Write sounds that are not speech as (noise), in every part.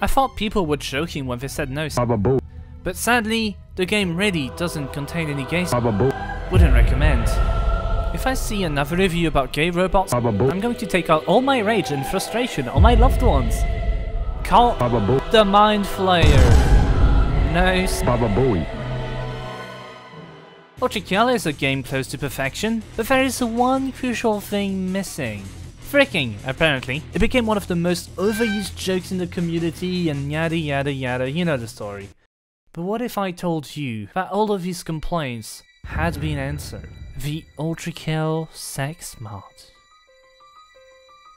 I thought people were joking when they said no, but sadly, the game really doesn't contain any. Baba. Wouldn't recommend. If I see another review about gay robots, I'm going to take out all my rage and frustration on my loved ones. Call the Mind Flayer. No, Baba is a game close to perfection, but there is one crucial thing missing. Fricking, apparently. It became one of the most overused jokes in the community and yada yada yada, you know the story. But what if I told you that all of his complaints had been answered? The Ultrakill sex mod.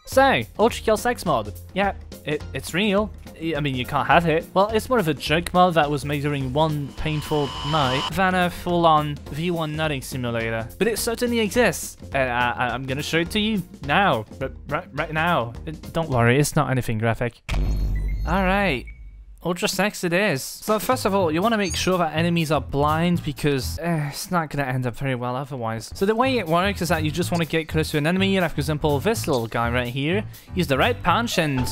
So, Ultrakill sex mod. Yeah, it, it's real. I mean, you can't have it. Well, it's more of a joke mod that was made during one painful night than a full-on V1 nutting simulator. But it certainly exists, and I, I- I'm gonna show it to you now. Right, right now. Uh, Don't worry, it's not anything graphic. All right. Ultra sex it is. So first of all, you want to make sure that enemies are blind because eh, it's not going to end up very well otherwise. So the way it works is that you just want to get close to an enemy, like for example this little guy right here. Use the right punch and... (laughs)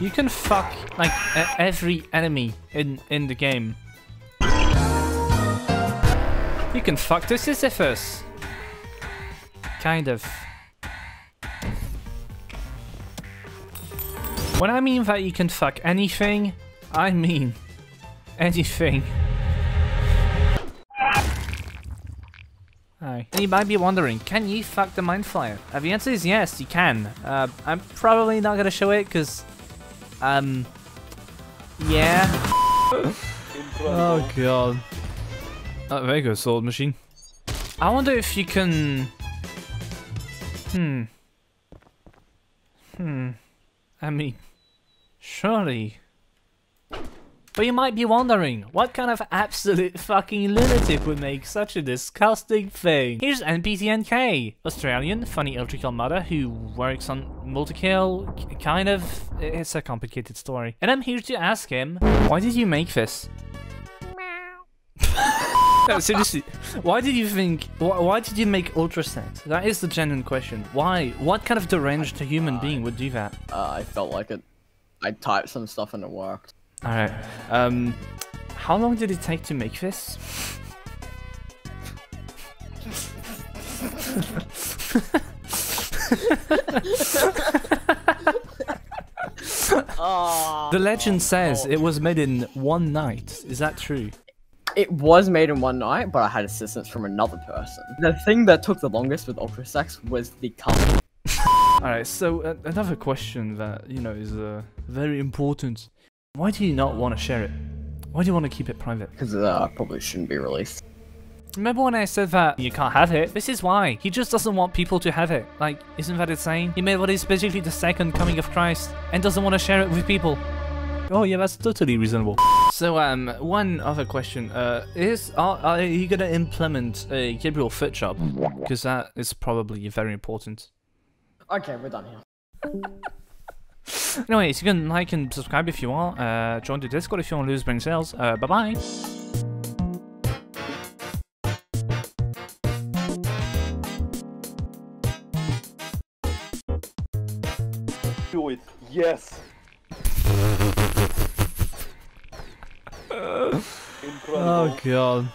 you can fuck like every enemy in, in the game. You can fuck the Sisyphus. Kind of. When I mean that you can fuck anything, I mean anything. Hi. And you might be wondering, can you fuck the Mind Flayer? Uh, the answer is yes, you can. Uh, I'm probably not gonna show it because, um, yeah. oh god. Oh, there you go, Swordsmachine. I wonder if you can. Hmm. Hmm. I mean, surely. But you might be wondering, what kind of absolute (laughs) fucking lunatic would make such a disgusting thing? Here's NPTNK, Australian, funny electrical mother who works on multi-kill, kind of, it's a complicated story. And I'm here to ask him, why did you make this? (laughs) no, seriously, why did you think, why, why did you make Ultraset? That is the genuine question. Why? What kind of deranged human being would do that? Uh, I felt like it. I typed some stuff and it worked. Alright, um, how long did it take to make this? Ah. The legend says it was made in one night. Is that true? It was made in one night, but I had assistance from another person. The thing that took the longest with Ultra Sex was the color. Alright, so uh, another question that, you know, is uh, very important. Why do you not want to share it? Why do you want to keep it private? Because uh, probably shouldn't be released. Remember when I said that you can't have it? This is why. He just doesn't want people to have it. Like, isn't that insane? He made what is basically the second coming of Christ and doesn't want to share it with people. Oh yeah, that's totally reasonable. So um, one other question uh, is: Are, are you gonna implement a Gabriel foot job? Because that is probably very important. Okay, we're done here. (laughs) Anyways, you can like and subscribe if you want. Uh, join the Discord if you want to lose brain cells. Uh, bye bye. Do it. Yes. (laughs) Oh god.